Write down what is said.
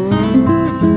Música